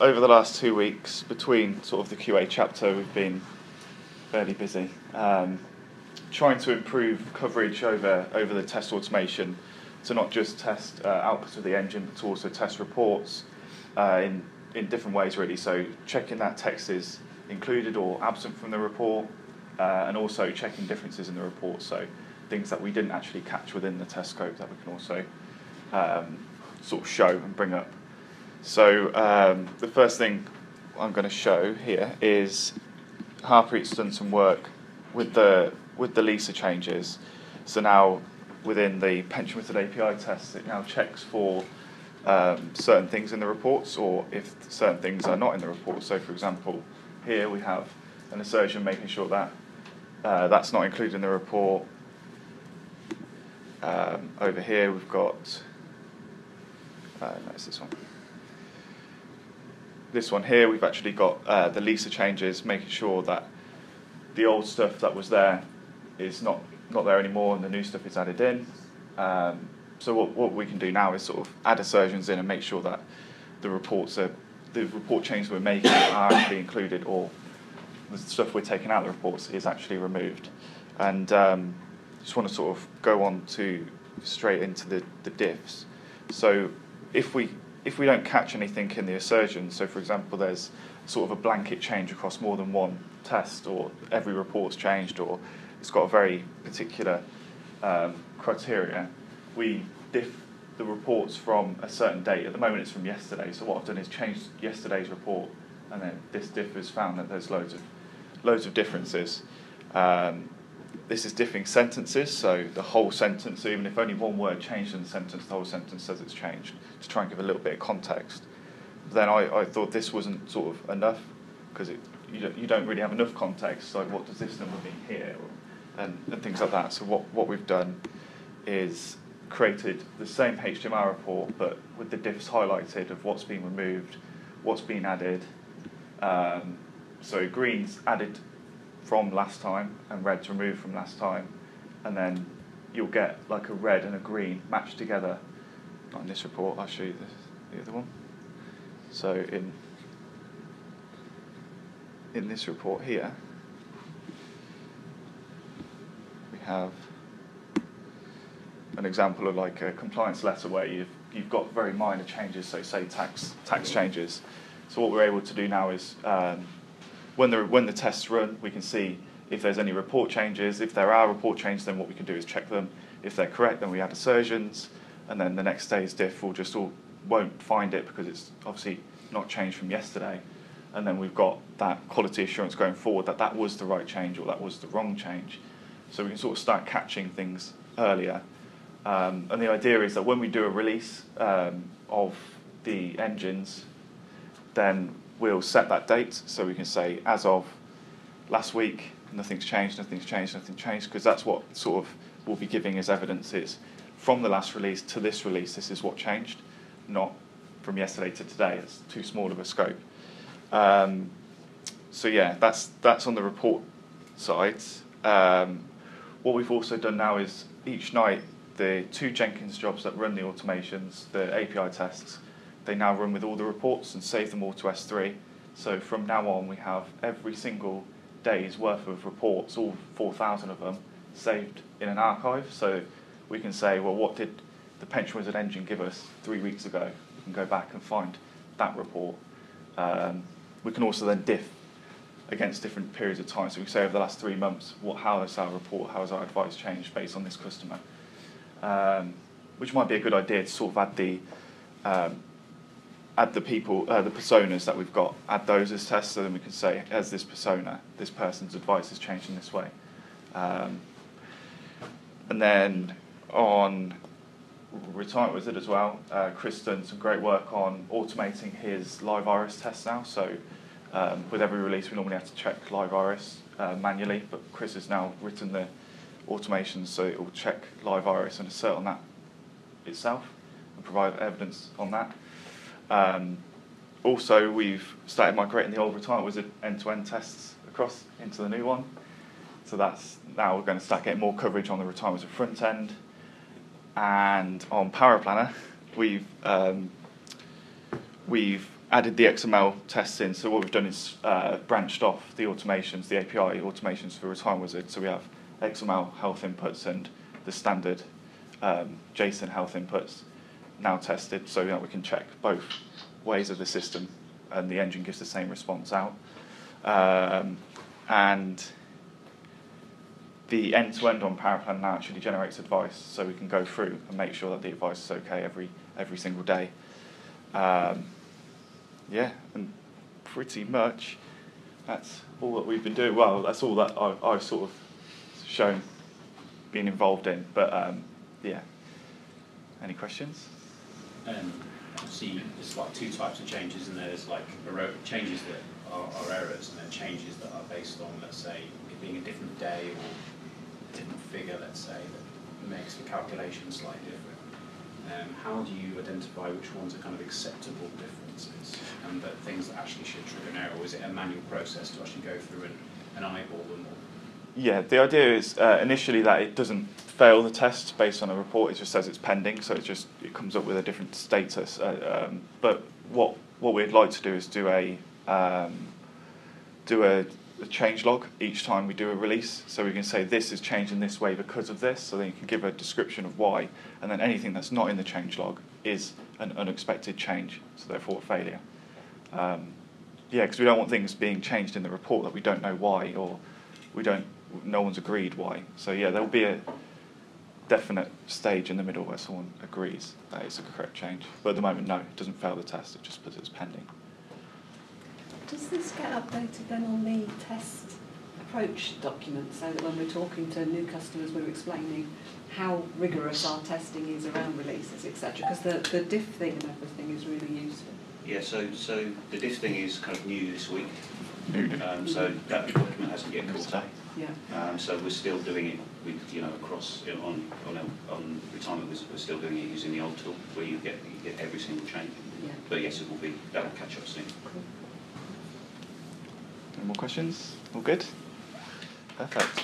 over the last two weeks, between sort of the QA chapter, we've been fairly busy um, trying to improve coverage over over the test automation to not just test uh, outputs of the engine, but to also test reports uh, in in different ways, really. So checking that text is included or absent from the report, uh, and also checking differences in the report. So things that we didn't actually catch within the test scope that we can also um, sort of show and bring up. So um, the first thing I'm going to show here is Harpreet's done some work with the with the LISA changes. So now within the pension method API test, it now checks for um, certain things in the reports or if certain things are not in the report. So for example, here we have an assertion making sure that uh, that's not included in the report. Um, over here we've got, uh, no, this one. This one here we've actually got uh, the LISA changes, making sure that the old stuff that was there is not, not there anymore and the new stuff is added in. Um, so what, what we can do now is sort of add assertions in and make sure that the reports are, the report changes we're making are actually included or the stuff we're taking out of the reports is actually removed. And um, just want to sort of go on to straight into the, the diffs. So if we if we don't catch anything in the assertion, so for example, there's sort of a blanket change across more than one test, or every report's changed, or it's got a very particular um, criteria, we diff the reports from a certain date. At the moment, it's from yesterday. So what I've done is changed yesterday's report, and then this diff has found that there's loads of loads of differences. Um, this is differing sentences, so the whole sentence, so even if only one word changed in the sentence, the whole sentence says it's changed, to try and give a little bit of context. Then I, I thought this wasn't sort of enough, because you, don't, you don't really have enough context, like what does this number mean here, and, and things like that. So what, what we've done is created the same HTML report, but with the diffs highlighted of what's been removed, what's been added. Um, so green's added from last time and red's removed from last time, and then you'll get like a red and a green matched together. Not in this report, I'll show you the, the other one. So in in this report here, we have an example of like a compliance letter where you've you've got very minor changes, so say tax tax changes. So what we're able to do now is um, when the when the tests run, we can see if there's any report changes. If there are report changes, then what we can do is check them. If they're correct, then we add assertions, and then the next day's diff will just all won't find it because it's obviously not changed from yesterday. And then we've got that quality assurance going forward that that was the right change or that was the wrong change. So we can sort of start catching things earlier. Um, and the idea is that when we do a release um, of the engines, then we'll set that date so we can say as of last week, nothing's changed, nothing's changed, nothing changed, because that's what sort of we'll be giving as evidence is from the last release to this release, this is what changed, not from yesterday to today. It's too small of a scope. Um, so yeah, that's that's on the report side. Um, what we've also done now is each night the two Jenkins jobs that run the automations, the API tests, they now run with all the reports and save them all to S3. So from now on, we have every single day's worth of reports, all 4,000 of them, saved in an archive. So we can say, well, what did the Pension Wizard engine give us three weeks ago? We can go back and find that report. Um, we can also then diff against different periods of time. So we say over the last three months, what, how has our report, how has our advice changed based on this customer? um, which might be a good idea to sort of add the um, add the people, uh, the personas that we've got, add those as tests, so then we can say, as this persona, this person's advice has changed in this way. Um, and then on Retirement Wizard as well, uh, Chris done some great work on automating his live iris tests now. So um, with every release, we normally have to check live iris uh, manually, but Chris has now written the automation so it will check live iris and assert on that itself and provide evidence on that. Um, also, we've started migrating the old retirement wizard end-to-end tests across into the new one. So that's now we're going to start getting more coverage on the retirement wizard front end. And on Power Planner, we've um, we've added the XML tests in. So what we've done is uh, branched off the automations, the API automations for Retirement Wizard. So we have XML health inputs and the standard um, JSON health inputs now tested, so that we can check both ways of the system, and the engine gives the same response out. Um, and the end-to-end on Paraplan now actually generates advice, so we can go through and make sure that the advice is okay every every single day. Um, yeah, and pretty much that's all that we've been doing. Well, that's all that I, I've sort of shown being involved in. But um, yeah, any questions? Um, see, there's like two types of changes, and there's like changes that are, are, errors, and then changes that are based on, let's say, it being a different day or a different figure, let's say, that makes the calculation slightly different. Um, how do you identify which ones are kind of acceptable differences and that things that actually should trigger an error? Or is it a manual process to actually go through and, and eyeball them? Or? Yeah, the idea is uh, initially that it doesn't fail the test based on a report. It just says it's pending, so it just it comes up with a different status. Uh, um, but what what we'd like to do is do a um, do a, a, change log each time we do a release, so we can say this is changed in this way because of this. So then you can give a description of why, and then anything that's not in the change log is an unexpected change, so therefore a failure. Um, yeah, because we don't want things being changed in the report that we don't know why or we don't no one's agreed why. So yeah, there'll be a definite stage in the middle where someone agrees that it's a correct change. But at the moment, no, it doesn't fail the test. It just puts it as pending. Does this get updated then on the test approach document so that when we're talking to new customers, we're explaining how rigorous our testing is around releases, etc. Because the, the diff thing and everything is really useful. Yeah, so so the diff thing is kind of new this week. Um, so that document hasn't yet caught up. Yeah. Um, so we're still doing it with, you know, across you know, on, on, on retirement, we're still doing it using the old tool where you get, you get every single change. Yeah. But yes, it will be, that will catch up soon. Cool. Any more questions? All good? Perfect.